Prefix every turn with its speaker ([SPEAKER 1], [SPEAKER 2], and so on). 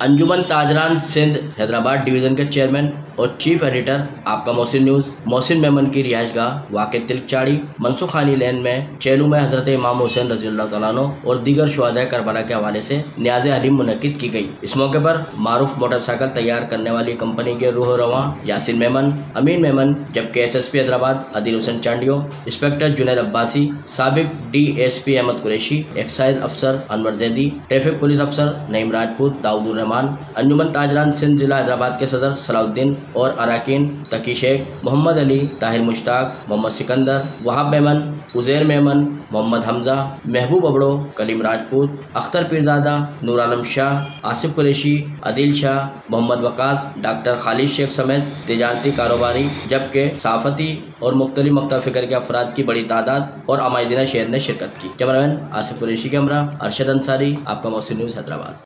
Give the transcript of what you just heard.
[SPEAKER 1] अंजुमन ताजरान Sindh, Hyderabad division के chairman और chief editor, आपका मोहसिन न्यूज़। मोहसिन मेमन की रिहाइश गाह वाक़ तिलचाड़ी मनसुख खानी लैन में चेलू में हज़रत इमाम हुसैन रज़ी तु और दीगर शहदा करबला के हवाले से न्याज हलीम मुनद की गई। इस मौके पर मारूफ मोटरसाइकिल तैयार करने वाली कंपनी के रूह रवा यासिन मेमन, अमीन मेमन, जबकि S S P Hyderabad Adil Hussain Chandio, inspector Junaid Abbasi, सबक D S P Ahmed Qureshi, excise अफसर अनवर जैदी, ट्रैफ़िक पुलिस अफसर नईम राजपूत दाऊद रहमान, अंजुमन ताजरान सिंध जिला हैदराबाद के सदर सलाउद्दीन और अरकान तकी शेख मोहम्मद अली, ताहिर मुश्ताक, मोहम्मद सिकंदर, वहाब मेमन, उज़ैर मेमन, मोहम्मद हमजा, महबूब अबड़ो, कलीम राजपूत, अख्तर पीरजादा, नूर आलम शाह, आसिफ कुरेशी, अदिल शाह, मोहम्मद वकास, डॉक्टर खालिद शेख समेत तजारती कारोबारी, जबकि सहाफती और मुख्तलि मकता फ़िक्र के अफराद की बड़ी तादाद और अमायदीना शहर ने शिरकत की। कैमरामैन आसिफ कुरैशी, कैमरा, अरशद अंसारी, आपका मौसी न्यूज़ हैदराबाद।